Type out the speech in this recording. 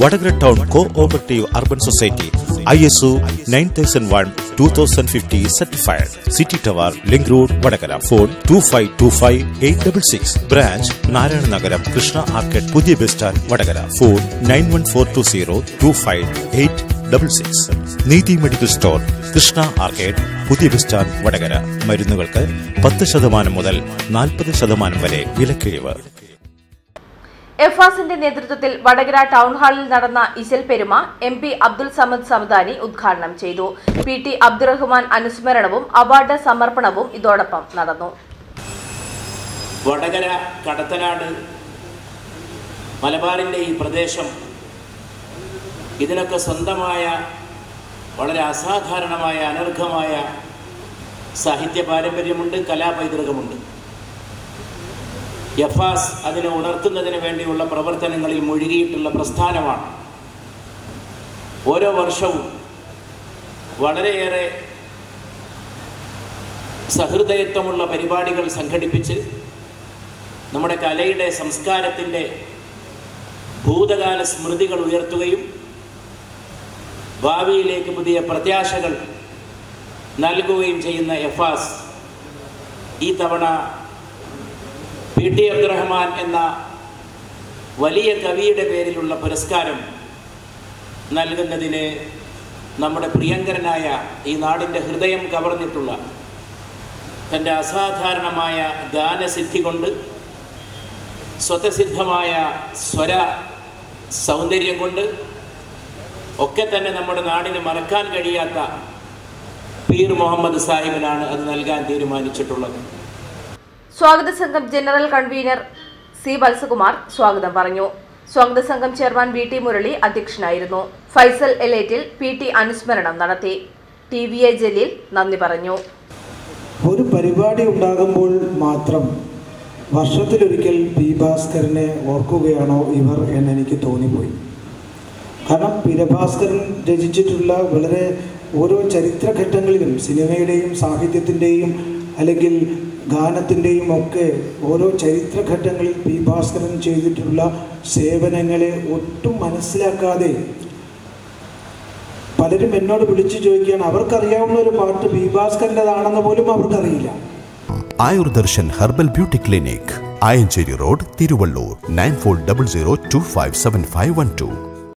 Vadakara town cooperative urban society I S O nine thousand one two thousand fifty certified. City tower link road Vadakara. Phone two five two five eight double six branch Narayana Nagaram Krishna arcade പുതിയ bus stand Vadakara. Phone nine one four two zero two five eight double six. Neethi medical store Krishna arcade പുതിയ bus stand Vadakara. മരുന്നുകൾക്ക് പത്ത് ശതമാനം മുതൽ നാൽപ്പത് ശതമാനം വരെ വിലക്കിഴിവ്. എഫാസിന്റെ നേതൃത്വത്തിൽ വടകര ടൗൺ ഹാളിൽ നടന്ന ഇസൽ പെരുമ എം പി അബ്ദുൽ സമദ് സമദാനി ഉദ്ഘാടനം ചെയ്തു. പി ടി അബ്ദുറഹ്മാൻ അനുസ്മരണവും അവാർഡ് സമർപ്പണവും ഇതോടൊപ്പം നടന്നു. വടകര കടത്തനാട് മലബാറിന്റെ ഈ പ്രദേശം ഇതിനൊക്കെ സ്വന്തമായ വളരെ അസാധാരണമായ അനർഘമായ സാഹിത്യ പാരമ്പര്യമുണ്ട് കലാപൈതൃകമുണ്ട്. യഫാസ് അതിനെ ഉണർത്തുന്നതിന് വേണ്ടിയുള്ള പ്രവർത്തനങ്ങളിൽ മുഴുകിയിട്ടുള്ള പ്രസ്ഥാനമാണ്. ഓരോ വർഷവും വളരെയേറെ സഹൃദയത്വമുള്ള പരിപാടികൾ സംഘടിപ്പിച്ച് നമ്മുടെ കലയുടെ സംസ്കാരത്തിന്റെ ഭൂതകാല സ്മൃതികൾ ഉയർത്തുകയും ഭാവിയിലേക്ക് പുതിയ പ്രത്യാശകൾ നൽകുകയും ചെയ്യുന്ന എഫാസ് ഈ തവണ പി ടി അബ്ദുറഹ്മാൻ എന്ന വലിയ കവിയുടെ പേരിലുള്ള പുരസ്കാരം നൽകുന്നതിന് നമ്മുടെ പ്രിയങ്കരനായ ഈ നാടിന്റെ ഹൃദയം കവർന്നിട്ടുള്ള തന്റെ അസാധാരണമായ ഗാനസിദ്ധി കൊണ്ട് സ്വതസിദ്ധമായ സ്വര സൗന്ദര്യം കൊണ്ട് ഒക്കെ തന്നെ നമ്മുടെ നാടിന് മറക്കാൻ കഴിയാത്ത പീർ മുഹമ്മദ് സാഹിബിനാണ് അത് നൽകാൻ തീരുമാനിച്ചിട്ടുള്ളത്. സ്വാഗത സംഘം ജനറൽ കൺവീനർ സി വത്സകുമാർ സ്വാഗതം പറഞ്ഞു. സ്വാഗത സംഘം ചെയർമാൻ വി ടി മുരളി അധ്യക്ഷനായിരുന്നു. ഫൈസൽ എലേറ്റിൽ പി ടി അനുസ്മരണം നടത്തി. ടി വി എ ജലീൽ നന്ദി പറഞ്ഞു. ഒരു പരിപാടി ഉണ്ടാകുമ്പോൾ മാത്രം വർഷത്തിലൊരിക്കൽ പി ഭാസ്കരനെ ഓർക്കുകയാണോ ഇവർ എന്നെനിക്ക് തോന്നിപ്പോയി. കാരണം പി ഭാസ്കരൻ രചിച്ചിട്ടുള്ള വളരെ ഓരോ ചരിത്രഘട്ടങ്ങളിലും സിനിമയുടെയും സാഹിത്യത്തിന്റെയും അല്ലെങ്കിൽ ഗാനത്തിന്റെയും ഒക്കെ ഓരോ ചരിത്രഘട്ടങ്ങളിൽ പി ഭാസ്കരൻ ചെയ്തിട്ടുള്ള സേവനങ്ങളെ ഒട്ടും മനസ്സിലാക്കാതെ പലരും എന്നോട് വിളിച്ചു ചോദിക്കുകയാണ് അവർക്കറിയാവുന്ന ഒരു പാട്ട് പി ഭാസ്കരന്റെതാണെന്ന് പോലും അവർക്കറിയില്ല. Ayurdarshan herbal beauty clinic Ayancheri road Thiruvallur nine four double zero two five seven five one two.